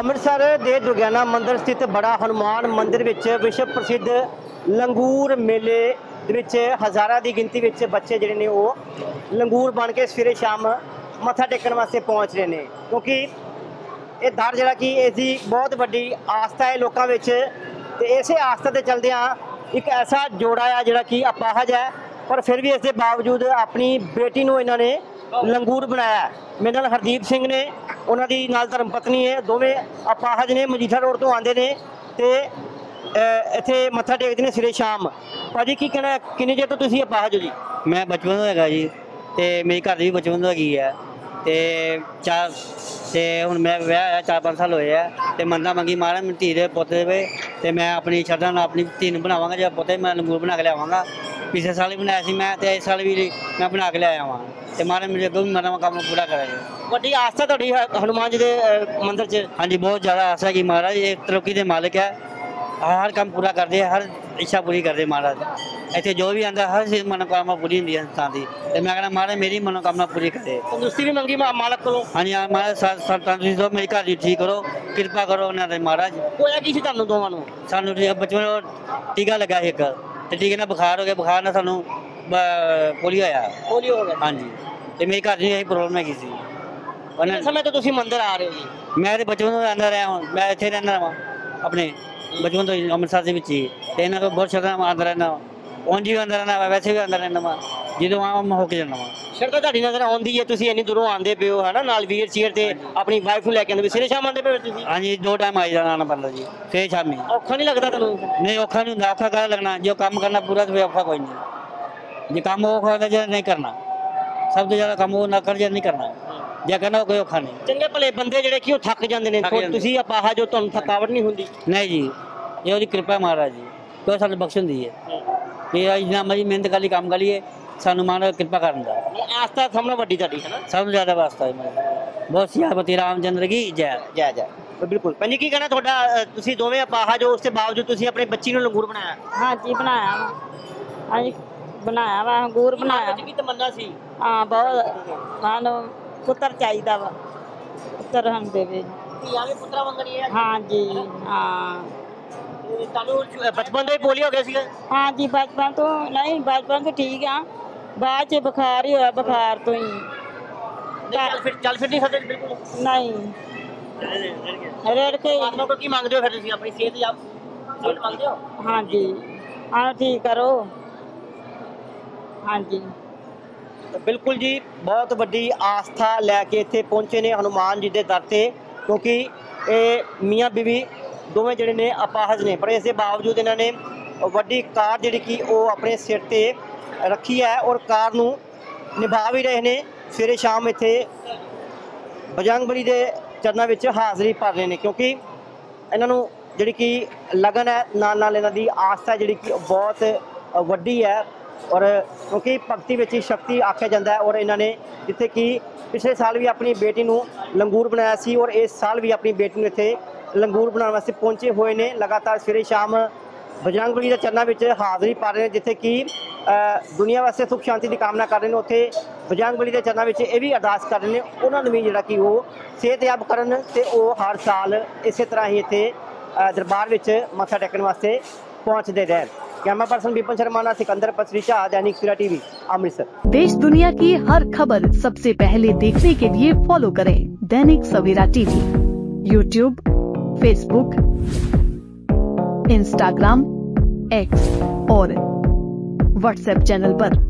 ਅੰਮ੍ਰਿਤਸਰ ਦੇ ਦੁਰਗਿਆਨਾ ਮੰਦਿਰ ਸਥਿਤ ਬੜਾ ਹਨੂਮਾਨ ਮੰਦਿਰ ਵਿੱਚ ਵਿਸ਼ਵ ਪ੍ਰਸਿੱਧ ਲੰਗੂਰ ਮੇਲੇ ਦੇ ਵਿੱਚ ਹਜ਼ਾਰਾਂ ਦੀ ਗਿਣਤੀ ਵਿੱਚ ਬੱਚੇ ਜਿਹੜੇ ਨੇ ਉਹ ਲੰਗੂਰ ਬਣ ਕੇ ਸਵੇਰੇ ਸ਼ਾਮ ਮੱਥਾ ਟੇਕਣ ਵਾਸਤੇ ਪਹੁੰਚ ਰਹੇ ਨੇ। ਕਿਉਂਕਿ ਇਹ ਦਰ ਜਿਹੜਾ ਕਿ ਇਸ ਦੀ ਬਹੁਤ ਵੱਡੀ ਆਸਥਾ ਹੈ ਲੋਕਾਂ ਵਿੱਚ ਤੇ ਇਸੇ ਆਸਥਾ ਦੇ ਚਲਦਿਆਂ ਇੱਕ ਐਸਾ ਜੋੜਾ ਆ ਜਿਹੜਾ ਕਿ ਅਪਾਹਜ ਹੈ, ਪਰ ਫਿਰ ਵੀ ਇਸ ਦੇ ਬਾਵਜੂਦ ਆਪਣੀ ਬੇਟੀ ਨੂੰ ਇਹਨਾਂ ਨੇ ਲੰਗੂਰ ਬਣਾਇਆ। ਮੇਰੇ ਨਾਲ ਹਰਦੀਪ ਸਿੰਘ ਨੇ ਉਹਨਾਂ ਦੀ ਨਾਲ ਧਰਮ ਪਤਨੀ ਹੈ, ਦੋਵੇਂ ਅਪਾਹਜ ਨੇ ਮਜੀਠਾ ਰੋਡ ਤੋਂ ਆਉਂਦੇ ਨੇ ਤੇ ਇੱਥੇ ਮੱਥਾ ਟੇਕਦੇ ਨੇ ਸਵੇਰੇ ਸ਼ਾਮ। ਭਾਜੀ ਕੀ ਕਹਿਣਾ ਹੈ? ਕਿੰਨੇ ਚਿਰ ਤੋਂ ਤੁਸੀਂ ਅਪਾਹਜ ਹੋ ਜੀ? ਮੈਂ ਬਚਪਨ ਤੋਂ ਹੈਗਾ ਜੀ ਤੇ ਮੇਰੀ ਘਰ ਦੀ ਵੀ ਬਚਪਨ ਤੋਂ ਹੈਗੀ ਹੈ ਤੇ ਚਾਰ ਤੇ ਹੁਣ ਮੈਂ ਵਿਆਹ ਹੋਇਆ, ਚਾਰ ਪੰਜ ਸਾਲ ਹੋਏ ਆ ਤੇ ਮੰਦਾ ਮੰਗੀ ਮਾਰਾ ਮੇਰੀ ਧੀ ਦੇ ਪੁੱਤ ਦੇ ਵੇ ਤੇ ਮੈਂ ਆਪਣੀ ਸ਼ਰਧਾ ਨਾਲ ਆਪਣੀ ਧੀ ਨੂੰ ਬਣਾਵਾਂਗਾ ਜੇ ਪੁੱਤੇ ਮੈਂ ਲੰਗੂਰ ਬਣਾ ਕੇ ਲਿਆਵਾਂਗਾ। ਪਿਛਲੇ ਸਾਲ ਵੀ ਬਣਾਇਆ ਸੀ ਮੈਂ ਤੇ ਇਸ ਸਾਲ ਵੀ ਮੈਂ ਬਣਾ ਕੇ ਲਿਆਇਆ ਵਾਂ। ਤੇ ਮਾਰੇ ਮੇਰੇ ਅੱਗੋਂ ਵੀ ਮੇਰਾ ਕੰਮ ਪੂਰਾ ਕਰਾਂਗੇ ਵੱਡੀ ਆਸਥਾ ਤੁਹਾਡੀ ਹੈ ਹਨੂਮਾਨ ਜੀ ਦੇ ਅਹ, ਮੰਦਿਰ 'ਚ? ਹਾਂਜੀ ਬਹੁਤ ਜ਼ਿਆਦਾ ਆਸਾ ਕਿ ਮਹਾਰਾਜ ਇਹ ਤਰੱਕੀ ਦੇ ਮਾਲਕ ਹੈ। ਹਰ ਕੰਮ ਪੂਰਾ ਕਰਦੇ ਹਰ ਇੱਛਾ ਪੂਰੀ ਕਰਦੇ ਮਹਾਰਾਜ। ਇੱਥੇ ਜੋ ਵੀ ਆਂਦਾ ਹਰ ਚੀਜ਼ ਮਨੋਕਾਮਨਾ ਪੂਰੀ ਹੁੰਦੀ ਹੈ ਸੰਤਾਂ ਦੀ। ਤੇ ਮੈਂ ਕਹਿੰਦਾ ਮਹਾਰਾਜ ਮੇਰੀ ਮਨੋਕਾਮਨਾ ਪੂਰੀ ਕਰੇ। ਤੰਦਰੁਸਤੀ ਵੀ ਮੰਗੀ ਮਾ- ਮਾਲਕ ਕੋਲੋਂ? ਹਾਂਜੀ ਹਾਂ ਮਹਾਰਾਜ ਸੰਤਾਂ ਤੁਸੀਂ ਦੋ ਮੇਰੀ ਘਰ ਦੀ ਠੀਕ ਕਰੋ ਕਿਰਪਾ ਕਰੋ ਉਹਨਾਂ ਦੇ ਮਹਾਰਾਜ। ਹੋਇਆ ਕੀ ਸੀ ਤੁਹਾਨੂੰ ਦੋਵਾਂ ਨੂੰ? ਸਾਨੂੰ ਠੀਕ- ਬਚਪਨ ਤੋਂ ਟੀਕਾ ਲੱਗਾ ਸੀ ਇੱਕ। ਤੇ ਟੀਕੇ ਨਾਲ ਬੁਖਾਰ ਹੋ ਗਿਆ ਬੁਖਾਰ ਨਾਲ ਸਾਨੂੰ ਪੋਲੀਓ ਆਇਆ ਪੋਲੀਓ ਹੋ ਗਿਆ। ਹਾਂਜੀ। ਤੇ ਮੇਰੀ ਘਰ ਦੀ ਇਹ ਪ੍ਰੋਬਲਮ ਹੈਗੀ ਸੀ। ਉਹਨਾਂ ਸਮੇਂ ਤੋਂ ਤੁਸੀਂ ਮੰਦਿਰ ਆ ਰਹੇ ਹੋ ਜੀ? ਮੈਂ ਤੇ ਬਚਪਨ ਤੋਂ ਰਹਿੰਦਾ ਰਿਹਾ ਹਾਂ ਮੈਂ ਇੱਥੇ ਰਹਿੰਦਾ ਹਾਂ ਆਪਣੇ ਬਚਪਨ ਤੋਂ ਹੀ ਅੰਮ੍ਰਿਤਸਰ ਦੇ ਵਿੱਚ ਹੀ। ਤੇ ਇਹਨਾਂ ਤੋਂ ਬਹੁਤ ਸ਼ਰਧਾ ਰਹਿੰਦਾ ਹਾਂ ਉਂਝ ਵੀ ਰਹਿੰਦਾ ਵਾਂ, ਵੈਸੇ ਵੀ ਆਉਂਦਾ ਰਹਿੰਦਾ ਵਾਂ। ਜਦੋਂ ਆਵਾਂ ਮੈਂ ਹੋ ਕੇ ਜਾਂਦਾ ਵਾਂ। ਸ਼ਰਧਾ ਤੁਹਾਡੀ ਨਜ਼ਰ ਆਉਂਦੀ ਹੈ ਤੁਸੀਂ ਇੰਨੀ ਦੂਰੋਂ ਆਉਂਦੇ ਹੋ ਹਨਾ? ਨਾਲ ਵੀਰ ਚੀਅਰ ਤੇ ਆਪਣੀ ਵਾਈਫ ਨੂੰ ਲੈ ਕੇ ਆਉਂਦੇ ਪਏ ਸਵੇਰੇ ਸ਼ਾਮ ਆਉਂਦੇ ਪਏ ਹੋ ਤੁਸੀਂ? ਹਾਂਜੀ ਦੋ ਟਾਈਮ ਆਈ ਜਾਣਾ ਆਉਣਾ ਪੈਂਦਾ ਜੀ। ਫੇਰ ਸ਼ਾਮੀ। ਔਖਾ ਨਹੀਂ ਲੱਗਦਾ ਤੁਹਾਨੂੰ? ਨਹੀਂ ਔਖਾ ਨਹੀਂ ਹੁੰਦਾ। ਔਖਾ ਕਰ ਲੱਗਣਾ? ਜੋ ਕੰਮ ਕਰਨਾ ਪੂਰਾ ਤੇ ਫਿਰ ਔਖਾ ਕੋਈ ਨਹੀਂ। ਜੇ ਕੰਮ ਔਖਾ ਹੁੰਦਾ ਜੇ ਨਹੀਂ ਕਰਨਾ ਸਭ ਤੋਂ ਜ਼ਿਆਦਾ ਕੰਮ ਉਹ ਨਾ ਕਰ ਜੇ ਨਹੀਂ ਕਰਨਾ ਜੇ ਕਰਨਾ ਕੋਈ ਔਖਾ ਨਹੀਂ। ਚੰਗੇ ਭਲੇ ਬੰਦੇ ਜਿਹੜੇ ਕਿ ਉਹ ਥੱਕ ਜਾਂਦੇ ਨੇ ਥੱਕ ਜਾਂਦੇ। ਤੁਸੀਂ ਆਪਾਹਾ ਜੋ ਤੁਹਾਨੂੰ ਥਕਾਵਟ ਨਹੀਂ ਹੁੰਦੀ। ਨਹੀਂ ਜੀ ਇਹ ਉਹਦੀ ਕਿਰਪਾ ਹੈ ਮਹਾਰਾਜ ਜੀ ਕੋਈ ਸਾਨੂੰ ਬਖਸ਼ਣ ਦੀ ਹੈ। ਇਹ ਜਿੰਨਾ ਮਰਜ਼ੀ ਮਿਹਨਤ ਕਰੀ ਕੰਮ ਕਰੀਏ ਸਾਨੂੰ ਮਹਾਰਾਜ ਕਿਰਪਾ ਕਰਨ ਦਾ। ਆਸਥਾ ਸਾਹਮਣੇ ਵੱਡੀ ਤੁਹਾਡੀ ਹੈ ਨਾ? ਸਭ ਤੋਂ ਜ਼ਿਆਦਾ ਵਾਸਤਾ ਹੈ ਮੇਰਾ ਬਹੁਤ ਸਿਆਪਤੀ ਰਾਮਚੰਦਰ ਕੀ ਜੈ। ਜੈ ਜੈ। ਬਿਲਕੁਲ। ਪੰਜੀ ਕੀ ਕਹਿਣਾ ਤੁਹਾਡਾ ਅ, ਤੁਸੀਂ ਦੋਵੇਂ ਆਪਾਹਾ ਜੋ ਉਸ ਦੇ ਬਾਵਜੂਦ ਤੁਸੀਂ ਆਪਣੀ ਬੱਚੀ ਨੂੰ ਲੰਗੂਰ ਬਣਾਇਆ? ਹਾਂਜੀ ਬਣਾਇਆ ਵਾ। ਹਾਂਜੀ। ਬਣਾਇਆ ਵਾ ਅੰਗੂਰ ਬਣਾਇਆ। ਅੱਜ ਕੀ ਤਮੰਨਾ ਸੀ। ਹਾਂ ਬਹੁਤ। ਸਾਨੂੰ ਪੁੱਤਰ ਚਾਹੀਦਾ ਵਾ। ਪੁੱਤਰ ਹਮ ਦੇਵੇ ਧੀਆਂ ਵੀ ਪੁੱਤਰਾ ਮੰਗਣੀ ਹੈ। ਹਾਂਜੀ ਹਾਂ। ਤੇ ਤੁਹਾਨੂੰ ਜ- ਬਚਪਨ ਤੋਂ ਹੀ ਪੋਲੀਓ ਹੋ ਗਿਆ ਸੀਗਾ? ਹਾਂਜੀ ਬਚਪਨ ਤੋਂ ਨਹੀਂ ਬਚਪਨ ਤੋਂ ਠੀਕ ਆ। ਬਾਅਦ ਚ ਬੁਖਾਰ ਹੀ ਹੋਇਆ ਬੁਖਾਰ ਤੋਂ ਹੀ। ਨਹੀਂ, ਚੱਲ ਫਿਰ ਚੱਲ ਫਿਰ ਨਹੀਂ ਸਕਦੇ ਬਿਲਕੁਲ। ਨਹੀਂ। ਰੇੜ ਕੇ ਪਰਮਾਤਮਾ ਕੋਲ ਕੀ ਮੰਗਦੇ ਹੋ ਫਿਰ ਤੁਸੀਂ ਆਪਣੀ ਸਿਹਤ ਜਾਂ ਸਿਹਤ ਮੰਗਦੇ ਹੋ? ਹਾਂਜੀ ਹਾਂ ਠੀਕ ਕਰੋ। ਹਾਂਜੀ। ਬਿਲਕੁਲ ਜੀ, ਬਹੁਤ ਵੱਡੀ ਆਸਥਾ ਲੈ ਕੇ ਇੱਥੇ ਪਹੁੰਚੇ ਨੇ ਹਨੂਮਾਨ ਜੀ ਦੇ ਦਰ ਤੇ, ਕਿਉਂਕਿ ਇਹ ਮੀਆਂ ਬੀਵੀ ਦੋਵੇਂ ਜਿਹੜੇ ਨੇ ਅਪਾਹਜ ਨੇ, ਪਰ ਇਸ ਦੇ ਬਾਵਜੂਦ ਇਹਨਾਂ ਨੇ ਵੱਡੀ ਕਾਰ ਜਿਹੜੀ ਕਿ ਉਹ ਆਪਣੇ ਸਿਰ ਤੇ ਰੱਖੀ ਹੈ ਔਰ ਕਾਰ ਨੂੰ ਨਿਭਾ ਵੀ ਰਹੇ ਨੇ। ਸਵੇਰੇ ਸ਼ਾਮ ਇੱਥੇ ਬਜਰੰਗਬਲੀ ਦੇ ਚਰਨਾਂ ਵਿੱਚ ਹਾਜ਼ਰੀ ਭਰ ਰਹੇ ਨੇ, ਕਿਉਂਕਿ ਇਹਨਾਂ ਨੂੰ ਜਿਹੜੀ ਕਿ ਲਗਨ ਹੈ ਨਾਲ ਨਾਲ ਇਹਨਾਂ ਦੀ ਆਸਥਾ ਜਿਹੜੀ ਕਿ ਉਹ ਬਹੁਤ ਵੱਡੀ ਹੈ। ਔਰ ਕਿਉਂਕਿ ਭਗਤੀ ਵਿੱਚ ਹੀ ਸ਼ਕਤੀ ਆਖਿਆ ਜਾਂਦਾ ਹੈ ਔਰ ਇਹਨਾਂ ਨੇ ਜਿੱਥੇ ਕਿ ਪਿਛਲੇ ਸਾਲ ਵੀ ਆਪਣੀ ਬੇਟੀ ਨੂੰ ਲੰਗੂਰ ਬਣਾਇਆ ਸੀ ਔਰ ਇਸ ਸਾਲ ਵੀ ਆਪਣੀ ਬੇਟੀ ਨੂੰ ਇੱਥੇ ਲੰਗੂਰ ਬਣਾਉਣ ਵਾਸਤੇ ਪਹੁੰਚੇ ਹੋਏ ਨੇ। ਲਗਾਤਾਰ ਸਵੇਰੇ ਸ਼ਾਮ ਬਜਰੰਗ ਬਲੀ ਦੇ ਚਰਨਾਂ ਵਿੱਚ ਹਾਜ਼ਰੀ ਪਾ ਰਹੇ ਨੇ, ਜਿੱਥੇ ਕਿ ਦੁਨੀਆ ਵਾਸਤੇ ਸੁਖ ਸ਼ਾਂਤੀ ਦੀ ਕਾਮਨਾ ਕਰ ਰਹੇ ਨੇ। ਉੱਥੇ ਬਜਰੰਗ ਬਲੀ ਦੇ ਚਰਨਾਂ ਵਿੱਚ ਇਹ ਵੀ ਅਰਦਾਸ ਕਰ ਰਹੇ ਨੇ, ਉਹਨਾਂ ਨੂੰ ਵੀ ਜਿਹੜਾ ਕਿ ਉਹ ਸਿਹਤਯਾਬ ਕਰਨ ਤੇ ਉਹ ਹਰ ਸਾਲ ਇਸੇ ਤਰ੍ਹਾਂ ਹੀ ਇੱਥੇ ਦਰਬਾਰ ਵਿੱਚ ਮੱਥਾ ਟੇਕਣ ਵਾਸਤੇ ਪਹੁੰਚਦੇ ਰਹਿਣ। Camera person Vipan Sharma Sikandar Pasricha Dainik Surya TV Amritsar देश दुनिया की हर खबर सबसे पहले देखने के लिए फॉलो करें Dainik Savera TV YouTube Facebook Instagram X और व्हाट्सएप चैनल आरोप